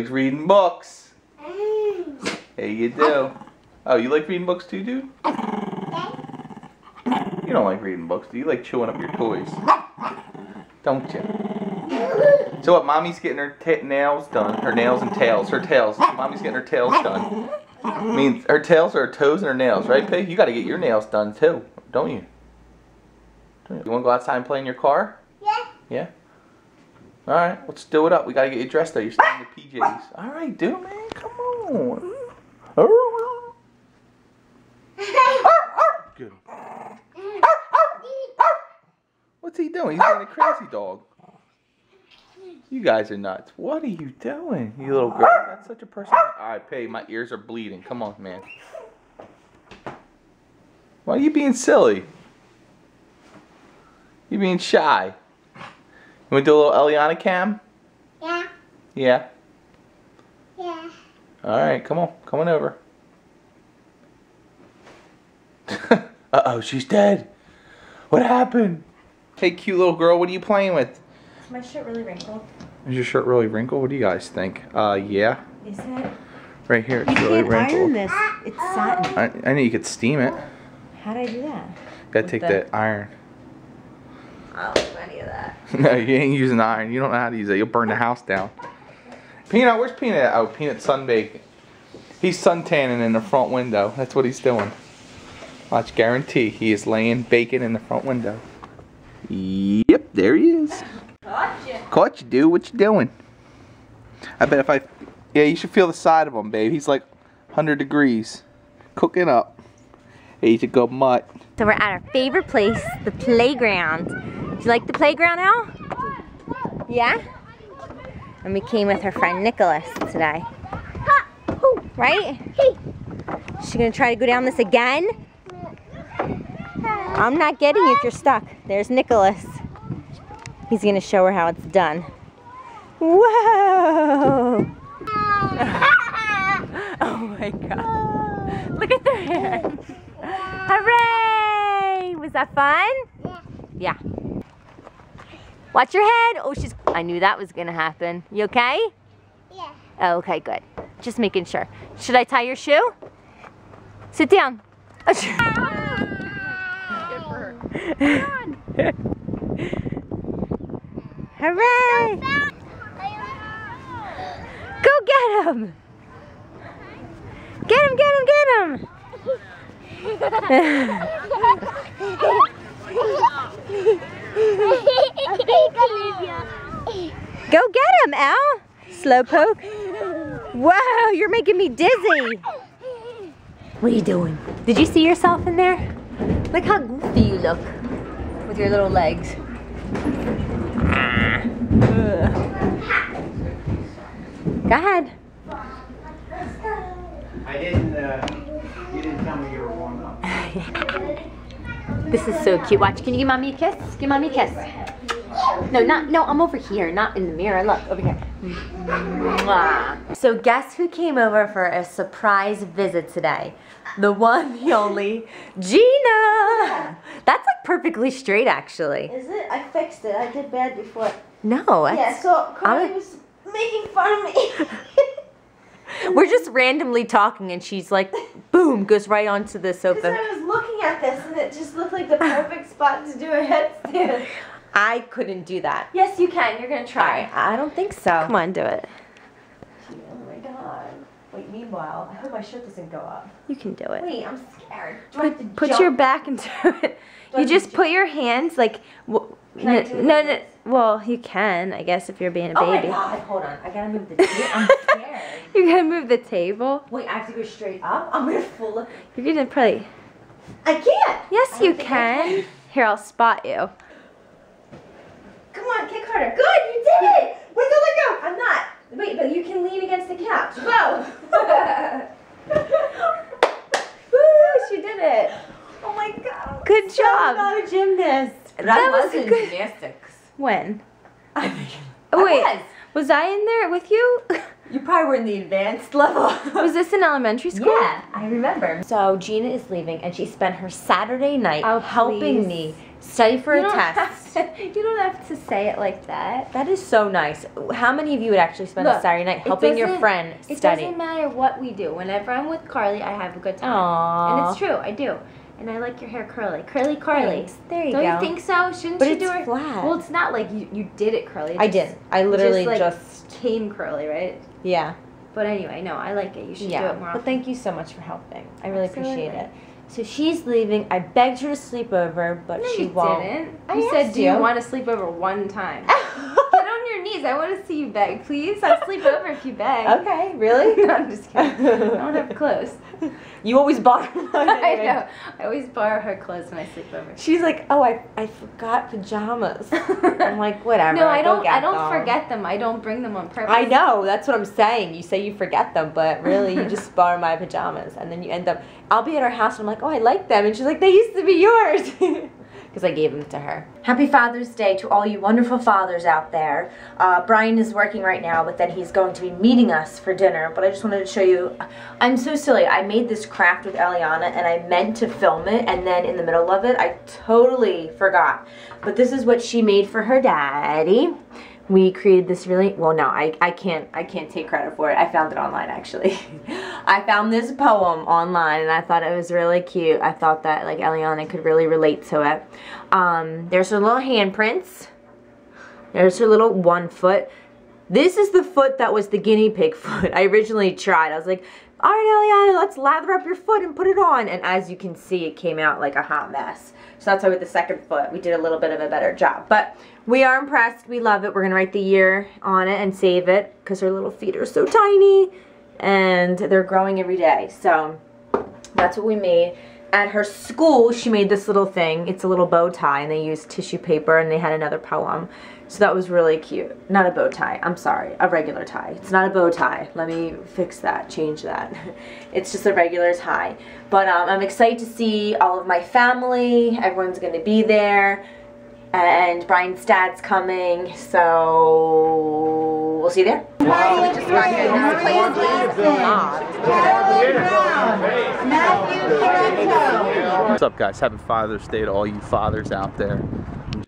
likes reading books. Yeah, you do. Oh, you like reading books too, dude? You don't like reading books, do you? Like chewing up your toys. Don't you? So what, mommy's getting her nails done. Her nails and tails. Her tails. Mommy's getting her tails done. I mean, her tails are her toes and her nails, right, Pig? You gotta get your nails done too, don't you? Don't you? You wanna go outside and play in your car? Yeah. Yeah? Alright, let's do it up. We gotta get you dressed though. You're still in your PJs. Alright, dude, man. Come on. Good. What's he doing? He's being a crazy dog. You guys are nuts. What are you doing, you little girl? That's such a person. Alright, Pay, my ears are bleeding. Come on, man. Why are you being silly? You being shy. You wanna do a little Eliana cam? Yeah. Yeah. Yeah. Alright, come on. Come on over. uh oh, she's dead. What happened? Hey, cute little girl, what are you playing with? Is my shirt really wrinkled? Is your shirt really wrinkled? What do you guys think? Uh, yeah. Is it? Right here, it's You really can't iron wrinkled. this. It's satin. I, I knew you could steam it. How do I do that? Gotta With take the- the iron. I no, you ain't using iron. You don't know how to use it. You'll burn the house down. Peanut, where's Peanut? at? Oh, Peanut sunbaking. He's suntanning in the front window. That's what he's doing. Watch, guarantee he is laying bacon in the front window. Yep, there he is. Gotcha. Caught you, dude. What you doing? I bet if I, yeah, you should feel the side of him, babe. He's like 100 degrees, cooking up. Hey, you should go mutt. So we're at our favorite place, the playground. Do you like the playground, Al? Yeah? And we came with her friend Nicholas today. Right? She gonna try to go down this again? I'm not getting you if you're stuck. There's Nicholas. He's gonna show her how it's done. Whoa! oh my god. Look at their hands. Hooray! Was that fun? Yeah. Watch your head. Oh, she's. I knew that was gonna happen. You okay? Yeah. Oh, okay, good. Just making sure. Should I tie your shoe? Sit down. Hooray! Go get him! Get him, get him, get him! Go get him, Al! Slowpoke. Wow, you're making me dizzy. What are you doing? Did you see yourself in there? Look how goofy you look with your little legs. Go ahead. I didn't, uh, you didn't tell me you were warm up. This is so cute. Watch, can you give mommy a kiss? Give mommy a kiss. No, not, no, I'm over here, not in the mirror. Look, over here. Mwah. So guess who came over for a surprise visit today? The one, the only, Gina. That's like perfectly straight, actually. Is it? I fixed it. I did bad before. No, Yeah, so Carly I'm- was making fun of me. we're just randomly talking and she's like, boom, goes right onto the sofa. Because. I was looking at this and it just looked like the perfect spot to do a headstand. I couldn't do that. Yes, you can. You're going to try. I don't think so. Come on, do it. Oh my god. Wait, meanwhile, I hope my shirt doesn't go up. You can do it. Wait, I'm scared. Do I have to Put, put jump? your back into it. Do You have just to put your hands like. Can I no, do it no, no. this? Well, you can, I guess, if you're being a Oh my baby. god, hold on. I gotta move the table. I'm scared. You're gonna move the table. Wait, I have to go straight up? I'm gonna fall. You're gonna probably. I can't! Yes, I you I can. Here, I'll spot you. Come on, kick harder. Good, you did it! Wait, don't let go! I'm not. Wait, but you can lean against the couch. Go! Woo, she did it. Oh my god. Good job. not a gymnast. That was a good- gymnastics. When? I think Oh, wait. was. Was I in there with you? You probably were in the advanced level. Was this in elementary school? Yeah, I remember. So Gina is leaving, and she spent her Saturday night Oh, helping please. me Study for You a test. to- you don't have to say it like that. That is so nice. How many of you would actually spend a Saturday night helping your friend It doesn't matter what we do. Whenever I'm with Carly, I have a good time. Aww. And it's true, I do. And I like your hair curly. Curly Carly. Thanks. There you go. Don't you think so? Shouldn't But you do it? flat. Well, it's not like you, you did it curly. It I just- did. I it literally like, just, came curly, right? yeah. But anyway, no, I like it. You should do it more But thank you so much for helping. I really appreciate it. So she's leaving. I begged her to sleep over, but no, she you won't. didn't. I you said, "Do you." want to sleep over one time?" Get on your knees. I want to see you beg, please. I'll sleep over if you beg. okay, really? no, I'm just kidding. I don't have clothes. You always borrow I know. I always borrow her clothes when I sleep over. She's like, oh, I, I forgot pajamas. I'm like, whatever. No, I don't. I don't them." forget them. I don't bring them on purpose. I know, that's what I'm saying. You say you forget them, but really you just borrow my pajamas. And then you end up, I'll be at her house and I'm like, oh, I like them. And she's like, they used to be yours. Because I gave them to her. Happy Father's Day to all you wonderful fathers out there. Uh, Brian is working right now, but then he's going to be meeting us for dinner. But I just wanted to show you, I'm so silly. I made this craft with Eliana and I meant to film it. And then in the middle of it, I totally forgot. But this is what she made for her daddy we created this really well no I, I can't I can't take credit for it. I found it online actually. I found this poem online and I thought it was really cute. I thought that like Eliana could really relate to it. Um, there's her little handprints. There's her little one foot. This is the foot that was the guinea pig foot. I originally tried. I was like all right Eliana let's lather up your foot and put it on and as you can see it came out like a hot mess so that's why with the second foot we did a little bit of a better job but we are impressed. We love it. We're going to write the year on it and save it because her little feet are so tiny and they're growing every day. So that's what we made. At her school, she made this little thing. It's a little bow tie and they used tissue paper and they had another poem. So that was really cute. Not a bow tie. I'm sorry. A regular tie. It's not a bow tie. Let me fix that. Change that. It's just a regular tie. But um, I'm excited to see all of my family. Everyone's going to be there and Brian's dad's coming, so we'll see you there. we just got here. This place What's up, guys? Happy Father's Day to all you fathers out there.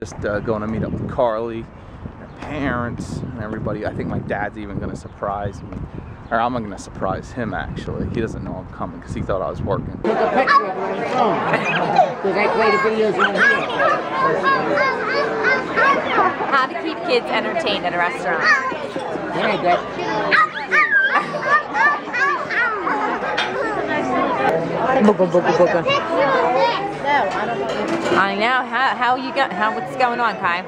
I'm just uh, going to meet up with Carly, her parents, and everybody. I think my dad's even going to surprise me. Or I'm going to surprise him, actually. He doesn't know I'm coming because he thought I was working. Take a picture of it on your phone. Because I play the videos on here. How to keep kids entertained at a restaurant. Very good. Booga, booga, booga. I know. How how you got? How what's going on, Kai?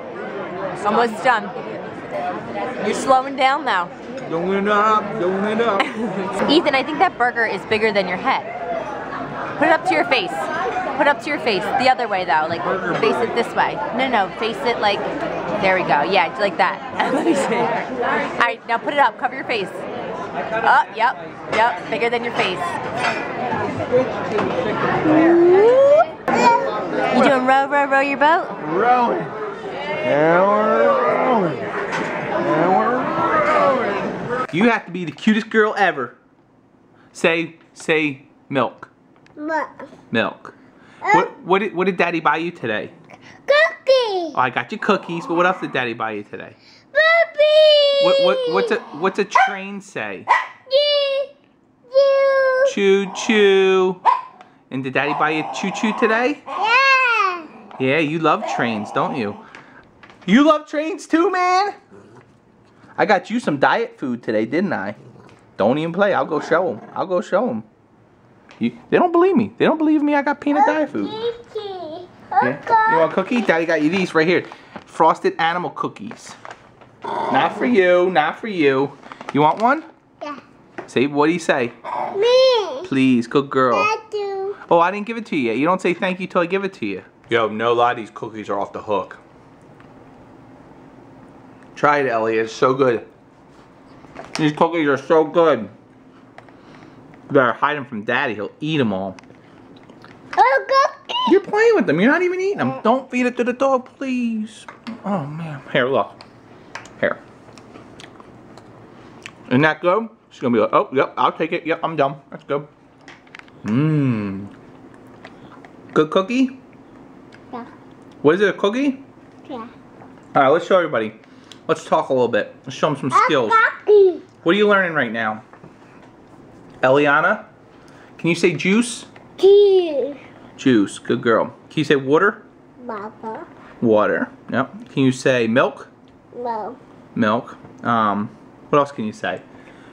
Almost done. You're slowing down now. Doing it up, doing it up. Ethan, I think that burger is bigger than your head. Put it up to your face. Put it up to your face. The other way though, like face it this way. No, no, face it like. There we go. Yeah, like that. Let me see. All right, now put it up. Cover your face. Oh, yep, yep. Bigger than your face. You doing row, row, row your boat? Rowing. And we're rowing. And we're rowing. You have to be the cutest girl ever. Say, say, milk. Milk. Milk. What, what, did, what did Daddy buy you today? Cookies. Oh, I got you cookies, but what else did Daddy buy you today? Puppy. What, what, what's a, what's a train say? You. You. Choo choo. And did Daddy buy you choo choo today? Yeah. You love trains, don't you? You love trains too, man? I got you some diet food today, didn't I? Don't even play. I'll go show them. I'll go show them. You, they don't believe me. They don't believe me I got peanut diet food. Kiki. Yeah. You want a cookie? Daddy got you these right here. Frosted animal cookies. Not for you, not for you. You want one? Yeah. Say, what do you say? Me. Please, good girl. I do. Oh, I didn't give it to you yet. You don't say thank you till I give it to you. Yo, no lie, these cookies are off the hook. Try it, Elliot. It's so good. These cookies are so good. You better hide them from Daddy. He'll eat them all. Oh, cookie. You're playing with them. You're not even eating them. Don't feed it to the dog, please. Oh, man. Here, look. Here. Isn't that good? She's going to be like, oh, yep, I'll take it. Yep, I'm done. That's good. Mmm. Good cookie? Yeah. What is it, a cookie? Yeah. All right, let's show everybody. Let's talk a little bit. Let's show them some skills. What are you learning right now? Eliana, can you say juice? Cheese. Juice, good girl. Can you say water? Baba. Water. Yep. Can you say milk? No. Milk. Um, what else can you say?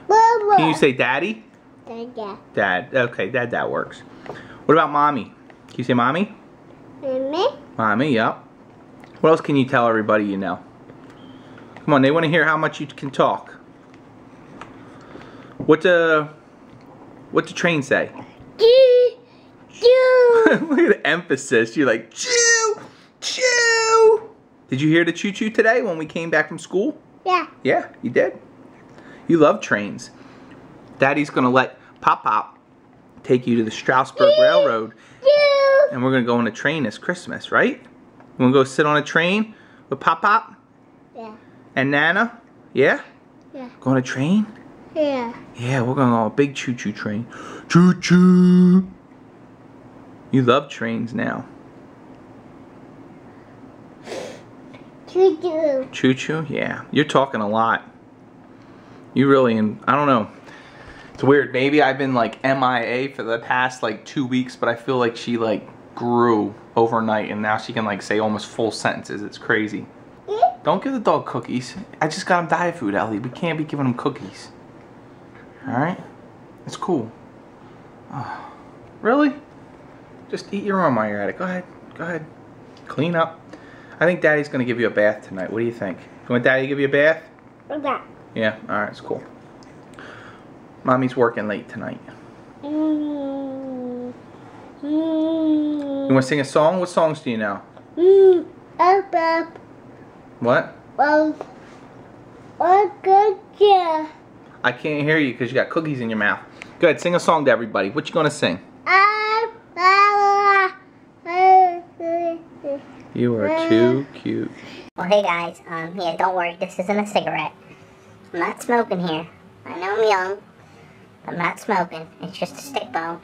Baba. Can you say daddy? Dada. Dad. Okay, dad, that works. What about mommy? Can you say mommy? Mimi. Mommy, yep. What else can you tell everybody you know? Come on, they want to hear how much you can talk. What uh, the what the train say? Choo. Choo. Look at the emphasis. You're like choo, choo. Did you hear the choo choo today when we came back from school? yeah. Yeah, you did. You love trains. Daddy's gonna let Pop Pop take you to the Strasburg Railroad, and we're gonna go on a train this Christmas, right? You wanna go sit on a train with Pop Pop Yeah. and Nana? Yeah? Yeah. Go on a train? Yeah. Yeah, we're going on a big choo choo train. Choo choo. You love trains now. Choo choo. Choo choo? Yeah. You're talking a lot. You really, and I don't know. It's weird. Maybe I've been like MIA for the past like two weeks, but I feel like she like grew overnight and now she can like say almost full sentences. It's crazy. Don't give the dog cookies. I just got him diet food, Ellie. We can't be giving him cookies. Alright? It's cool. Oh, really? Just eat your own while you're at it. Go ahead. Go ahead. Clean up. I think Daddy's gonna give you a bath tonight. What do you think? You want Daddy to give you a bath? That. Yeah, alright, it's cool. Mommy's working late tonight. You Mm. wanna sing a song? What songs do you know? What? Good. I can't hear you because you got cookies in your mouth. Go ahead, sing a song to everybody. What you sing? Up, up, up. You are too cute. Well, hey guys, um, yeah, don't worry, this isn't a cigarette. I'm not smoking here. I know I'm young, I'm not smoking. It's just a stick bone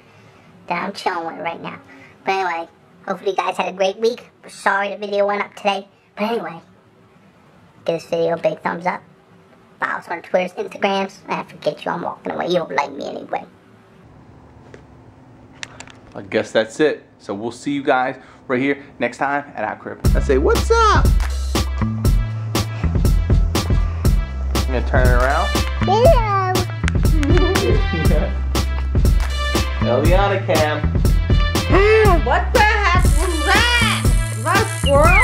that I'm chilling with right now. But anyway, hopefully you guys had a great week. Sorry the video went up today. But anyway, give this video a big thumbs up. Follow us on Twitter's, Instagrams, I forget you, I'm walking away. You don't like me anyway. I guess that's it. So we'll see you guys right here next time at our crib. I say, what's up? I'm gonna turn it around. Eliana cam. What the heck was that? That squirrel?